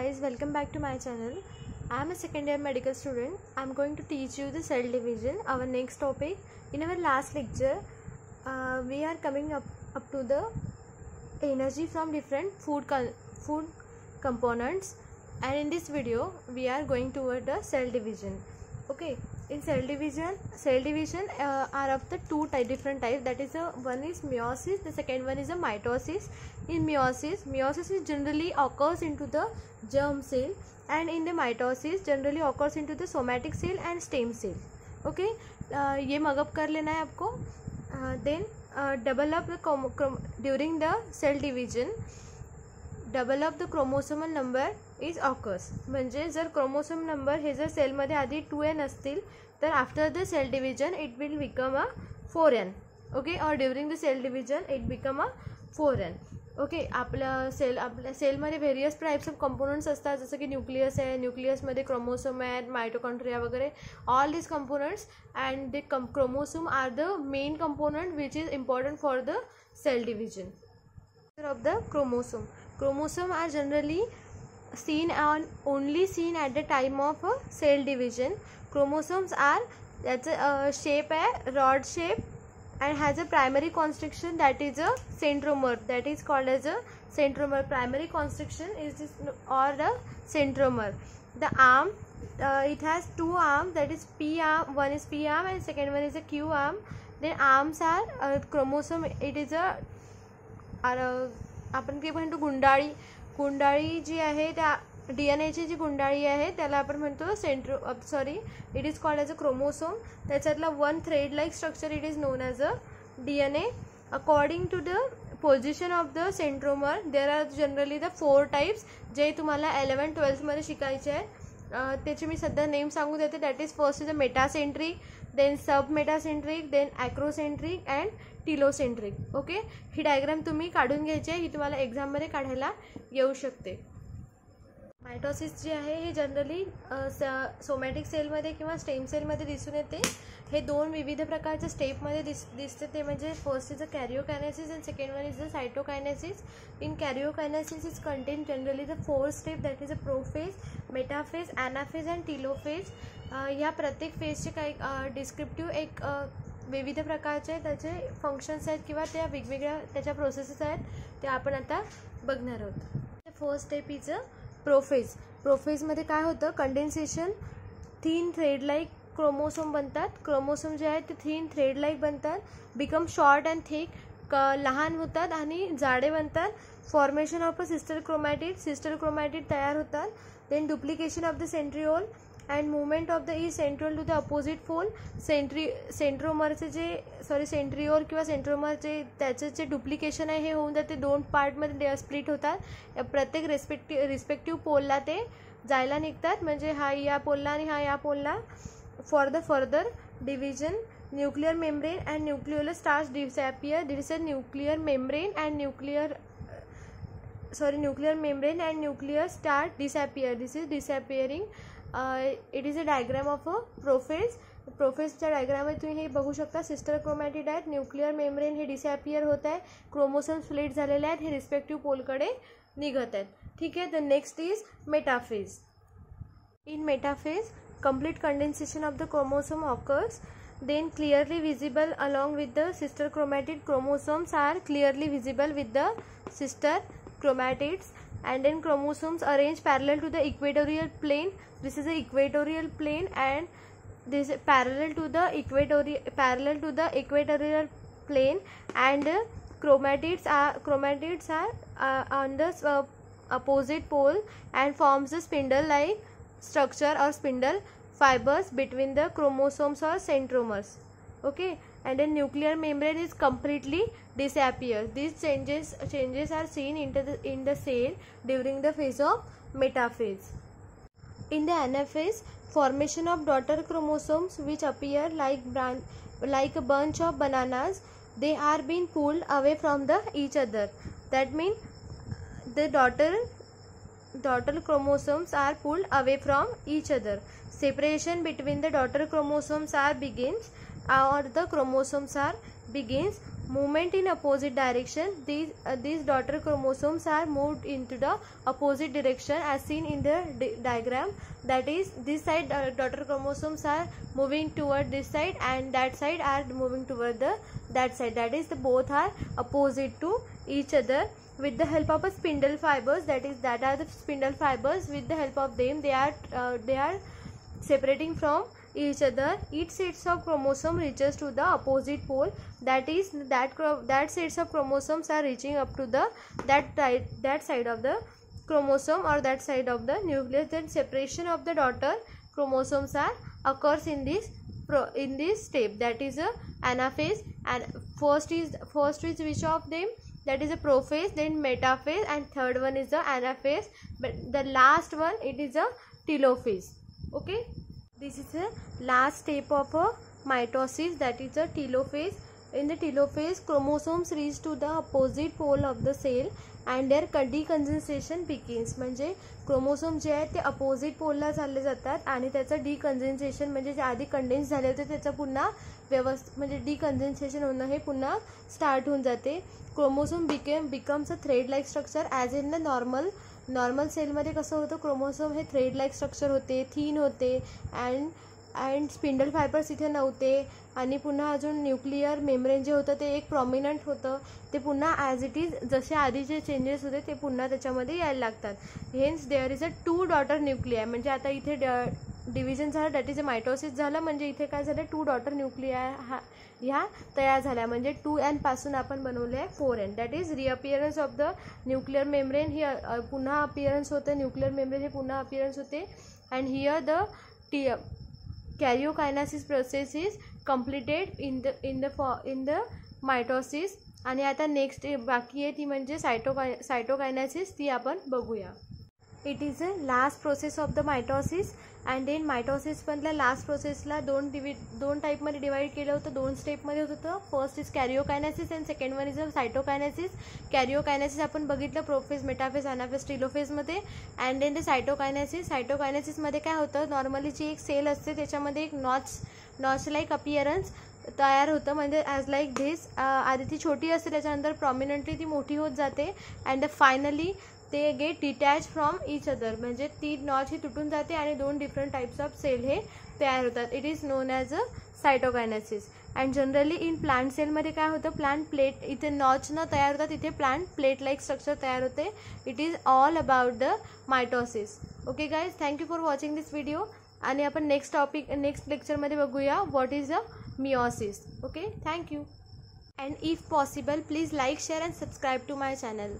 guys welcome back to my channel. I am a second year medical student. I am going to teach you the cell division our next topic. In our last lecture uh, we are coming up up to the energy from different food food components. And in this video we are going toward the cell division. Okay in cell division cell division uh, are of the two type different type that is a one is meiosis the second one is a mitosis in meiosis meiosis is generally occurs into the germ cell and in the mitosis generally occurs into the somatic cell and stem cell okay uh, ये mug up कर लेना है आपको then develop the during the cell double of the chromosomal number is occurs म्हणजे जर chromosome number हे जर सेलमध्ये आधी टू एन असतील तर after the cell division it will become a four N okay or during the cell division it become a four N okay आपल्या cell आपल्या सेलमध्ये व्हेरियस टाईप्स ऑफ कंपोनंट्स असतात जसं की न्यूक्लियस आहे न्यूक्लियसमध्ये क्रोमोसोम आहेत मायटोकॉन्ट्रिया वगैरे. All this components and the come chromosome are the main component which is important for the cell division of the chromosome Chromosomes are generally seen on only seen at the time of cell division. Chromosomes are that's a uh, shape a rod shape and has a primary constriction that is a centromer that is called as a centromer. Primary constriction is this or the centromer. The arm uh, it has two arms that is p arm one is p arm and second one is a q arm. Then arms are uh, chromosome it is a are a आपण काय म्हणतो गुंडाळी गुंडाळी जी आहे त्या D N एची जी गुंडाळी आहे त्याला आपण म्हणतो centro sorry it is called as a chromosome त्याच्यातला one thread like structure it is known as a D N A according to the position of the centromere there are generally the four types जे तुम्हाला eleven ट्वेल्थमध्ये शिकायचे आहेत. त्याचे मी सध्या name सांगू देते. That is first is a metacentric then sub metacentric then acrocentric and telocentric okay he diagram तुम्ही काढून घ्यायची आहे. ही तुम्हाला एक्झाममध्ये काढायला येऊ शकते. मायटॉसिस जे आहे हे जनरली सोमॅटिक सेलमध्ये किंवा स्टेम सेलमध्ये दिसून येते. हे दोन विविध प्रकारच्या स्टेपमध्ये दिस दिसते. ते म्हणजे first is a karyokinesis and second one is a cytokinesis in karyokinesis is contain generally the four step that is a prophase metaphase anaphase and telophase ह्या प्रत्येक फेजचे काही uh, डिस्क्रिप्टिव्ह एक uh, विविध प्रकारचे त्याचे फंक्शन्स आहेत किंवा त्या वेगवेगळ्या त्याच्या प्रोसेसेस आहेत ते आपण आता बघणार आहोत. First step is a prophase प्रोफेजमध्ये काय होतं? Condensation thin thread like chromosome बनतात. क्रोमोसोम जे आहेत ते थीन थ्रेड लाईक बनतात. बिकम शॉर्ट अँड थिक क लहान होतात आणि जाडे बनतात. Formation of a sister chromatid sister chromatid तयार होतात. Then duplication of the centriole and movement of the e centriole to the opposite pole centri सेंट्रोमरचे जे सॉरी सेंट्रिओर किंवा सेंट्रोमरचे त्याचे जे डुप्लिकेशन आहे हे होऊन जाते. दोन पार्टमध्ये स्प्लिट होतात. प्रत्येक रेस्पेक्टिव्ह रिस्पेक्टिव्ह पोलला ते जायला निघतात. म्हणजे हा या पोलला आणि हा या पोलला for the further division nuclear membrane and nucleolar stars disappear that is a nuclear membrane and nuclear sorry nuclear membrane and nuclear star disappear. This is disappearing. It is a diagram of a prophase प्रोफेसच्या डायग्राममध्ये तुम्ही हे बघू शकता sister chromatid आहेत. Nuclear membrane हे disappear होत आहे. क्रोमोसोम स्प्लिट झालेले आहेत. हे रिस्पेक्टिव्ह पोलकडे निघत आहेत. ठीक आहे? The next is metaphase in metaphase complete condensation of the chromosome occurs then clearly visible along with the sister chromatid chromosomes are clearly visible with the sister chromatids. And then chromosomes arranged parallel to the equatorial plane. This is the equatorial plane and this is parallel to the equatorial parallel to the equatorial plane. And uh, chromatids are chromatids are uh, on the uh, opposite pole and forms the spindle like structure or spindle fibers between the chromosomes or centromeres okay? And then nuclear membrane is completely disappears these changes changes are seen into the in the cell during the phase of metaphase. In the anaphase, formation of daughter chromosomes which appear like branch, like a bunch of bananas, they are being pulled away from the each other. That means the daughter daughter chromosomes are pulled away from each other. Separation between the daughter chromosomes are begins or the chromosomes are begins. Movement in opposite direction. These uh, these daughter chromosomes are moved into the opposite direction as seen in the di diagram. That is this side uh, daughter chromosomes are moving toward this side and that side are moving toward the that side. That is the both are opposite to each other with the help of a spindle fibers that is that are the spindle fibers with the help of them they are uh, they are separating from each other. Each sets of chromosome reaches to the opposite pole. That is that that sets of chromosomes are reaching up to the that that side of the chromosome or that side of the nucleus. Then separation of the daughter chromosomes are occurs in this in this step. That is a anaphase and first is first is which of them that is a prophase then metaphase and third one is the anaphase but the last one it is a telophase. Okay? This is the last step of a mitosis that is a telophase. In the telophase chromosomes reach to the opposite pole of the cell and there कडी decondensation begins. म्हणजे chromosome जे आहेत ते opposite पोलला चालले जातात आणि त्याचं डिकन्झन्सेशन म्हणजे जे आधी कंडेन्स झाले होते त्याचं पुन्हा व्यवस्थित म्हणजे डिकन्झन्सेशन होणं हे पुन्हा स्टार्ट होऊन जाते. Chromosome became becomes a thread like structure as in the normal normal सेलमध्ये कसं होतं क्रोमोसोम हे थ्रेड लाईक स्ट्रक्चर होते थीन होते अँड अँड स्पिंडल फायबर्स इथे नव्हते. आणि पुन्हा अजून न्यूक्लिअर मेम्ब्रेन जे होतं ते एक प्रॉमिनंट होतं. ते पुन्हा ॲज इट इज जसे आधीचे चेंजेस होते ते पुन्हा त्याच्यामध्ये यायला लागतात. Hence there is a two daughter nuclei म्हणजे आता इथे डिव्हिजन झालं दॅट इज अ मायटोसिस झालं म्हणजे इथे काय झालं टू डॉटर न्यूक्लिया हा ह्या तयार झाल्या. म्हणजे टू एनपासून आपण बनवले आहे four N that is reappearance of the nuclear membrane ही पुन्हा अपिअरन्स होतं न्यूक्लिअर मेम्ब्रेन हे पुन्हा अपिअरन्स होते. And here the T karyokinesis process is completed in the in the for in the mitosis. आणि आता नेक्स्ट बाकी आहे ती म्हणजे सायटोकाय सायटोकायनासिस ती आपण बघूया. It is a last process of the mitosis and then मायटॉसिसमधल्या last प्रोसेसला दोन डिवि दोन टाईपमध्ये डिवाईड केलं होतं. दोन स्टेपमध्ये होतं first is karyokinesis and second one is a cytokinesis karyokinesis आपण बघितलं प्रोफेस मेटाफेस अनाफेस टिलोफेसमध्ये अँड देन द सायटोकायनासिस सायटोकायनासिसमध्ये काय होतं? नॉर्मली जी एक सेल असते त्याच्यामध्ये एक नॉच नॉच लाईक अपिअरन्स तयार होतं. म्हणजे ॲज लाईक धिस आधी ती छोटी असते त्याच्यानंतर प्रॉमिनंटली ती मोठी होत जाते. अँड फायनली ते get detach from each other म्हणजे ती नॉच ही तुटून जाते आणि दोन डिफरंट टाईप्स ऑफ सेल हे तयार होतात. It is known as a cytokinesis and generally in plant सेलमध्ये काय होतं? प्लांट प्लेट इथे नॉच न तयार होतात इथे प्लांट प्लेट लाईक स्ट्रक्चर तयार होते. It is all about the mitosis okay guys thank you for watching this video आणि आपण नेक्स्ट टॉपिक नेक्स्ट लेक्चरमध्ये बघूया what is a meiosis okay thank you and if possible please like share and subscribe to my channel